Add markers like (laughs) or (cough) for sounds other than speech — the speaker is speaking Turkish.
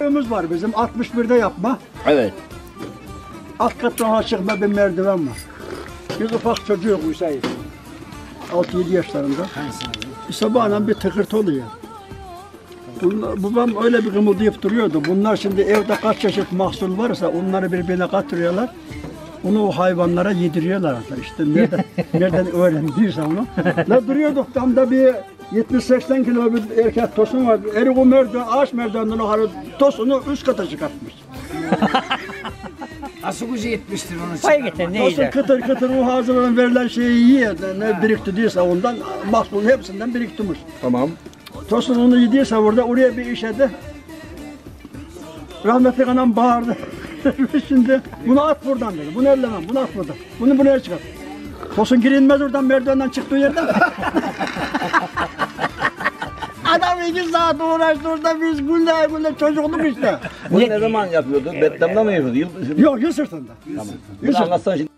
Evimiz var bizim 61'de yapma. Evet. Alt kattan çıkma bir merdiven var. Biz ufak çocuğuz Hüseyin. 6-7 yaşlarında. Sabahla bir tıkırtı oluyor. Bunlar, babam öyle bir gımıldayıp duruyordu. Bunlar şimdi evde kaç çeşit mahsul varsa onları birbirine katırıyorlar. Onu o hayvanlara yediriyorlar. İşte nereden, (laughs) nereden öğrendiyse onu. La duruyorduk damda bir 70-80 kilo bir erkek tosun var. Eri o merdiven, ağaç merdivenden o harı tosunu üst kata çıkartmış. (laughs) Nasıl gücü yetmiştir onu Pay çıkarmak? getir Tosun neydi? kıtır kıtır o hazırlanan verilen şeyi yiyor. Ne, ne biriktirdiyse ondan mahsulün hepsinden biriktirmiş. Tamam. Tosun onu yediyse orada oraya bir işedi. Rahmetli anam bağırdı. (laughs) Şimdi bunu at buradan dedi. Bunu ellemem. Bunu at buradan. Bunu buraya çıkar. Tosun girilmez oradan merdivenden çıktığı yerden. (laughs) Adam iki saat uğraştı orada biz gülle gülle çocukluk işte. Bunu ne zaman yapıyordu? Betlemde mi yapıyordu? Yıl, Yok yıl sırtında. Bunu anlatsan şimdi.